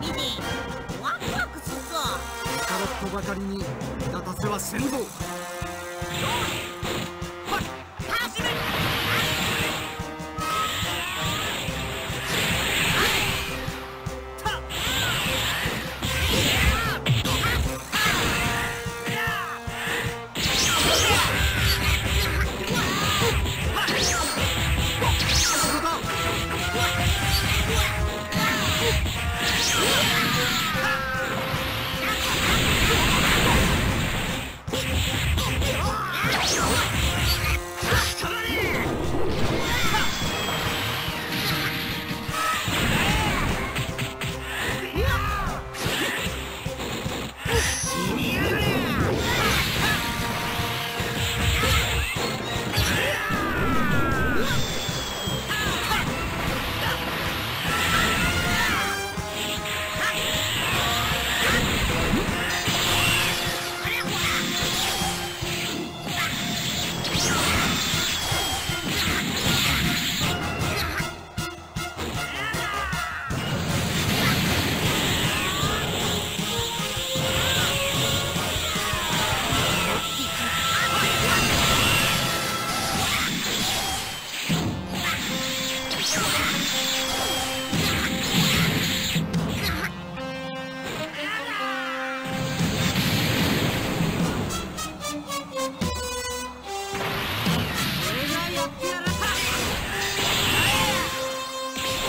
ビビワクワクするぞ。カロットばかりに目立たせはせんぞ。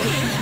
Yeah.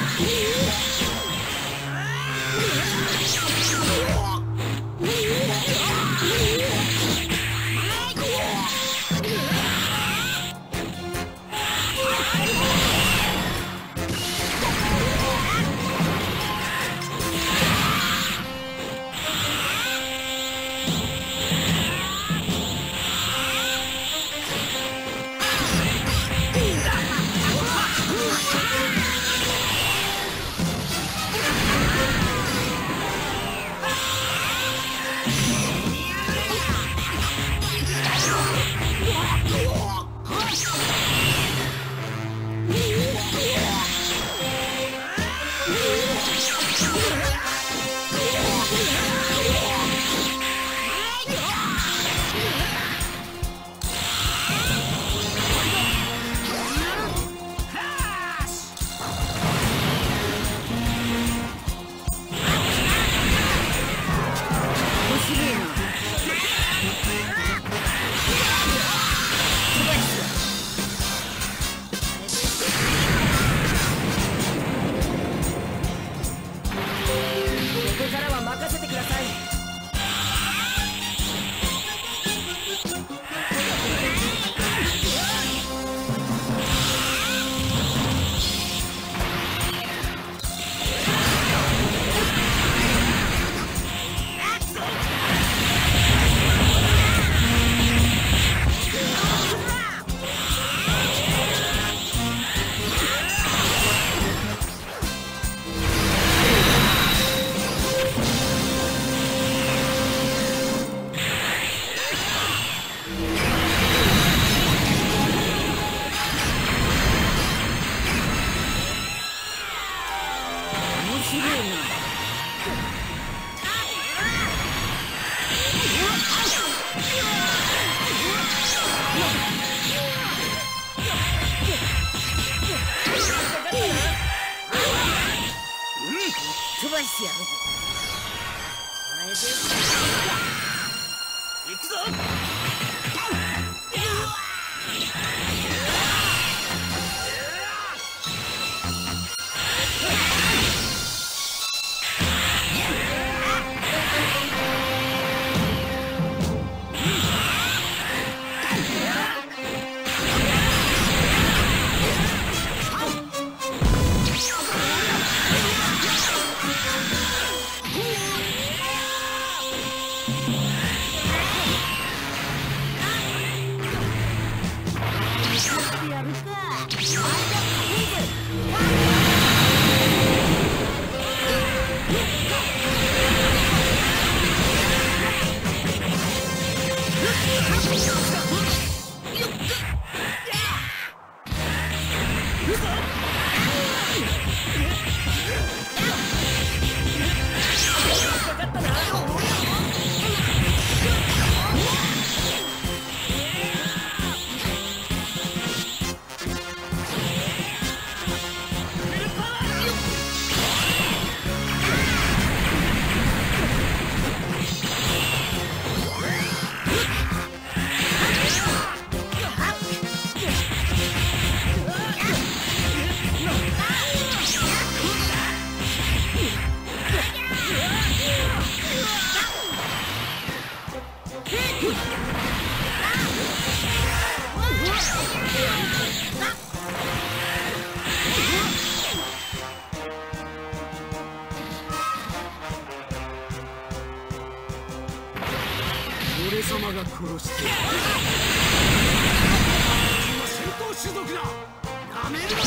してやる。ぞこれで行くぞ。戦闘種族だ。なめるなよ。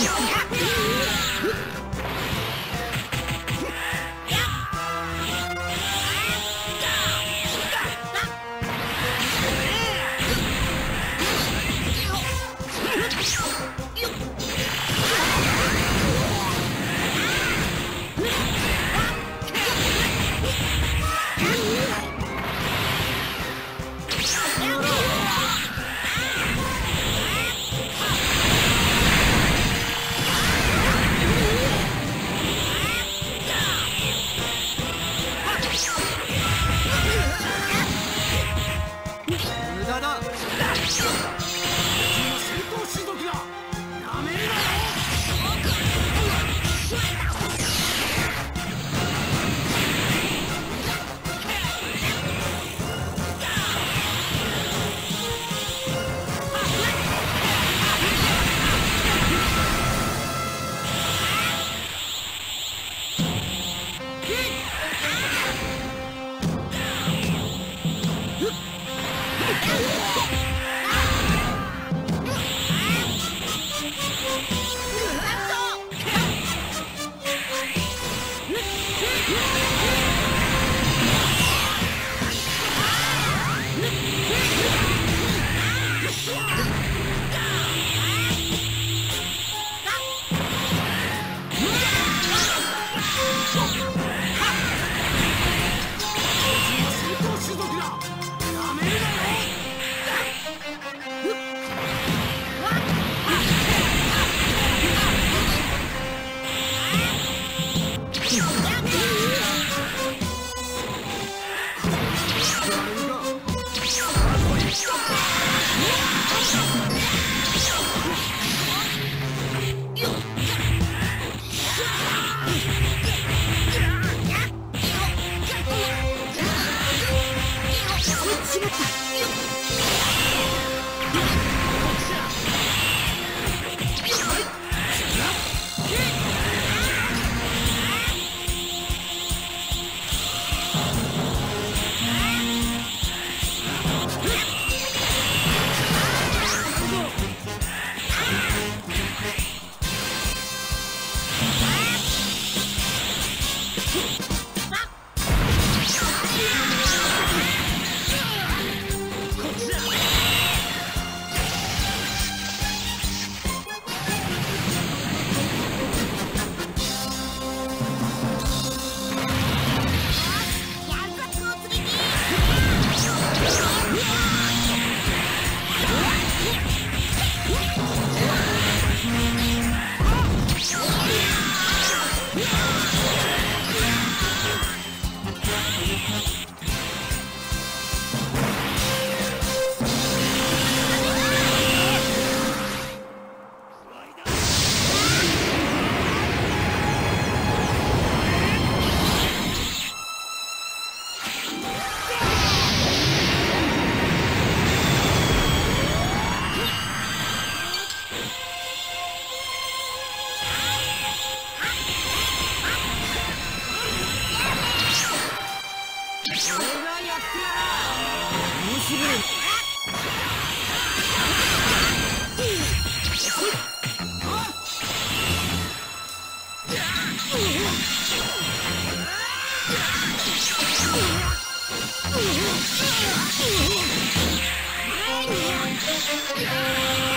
Oh, my God.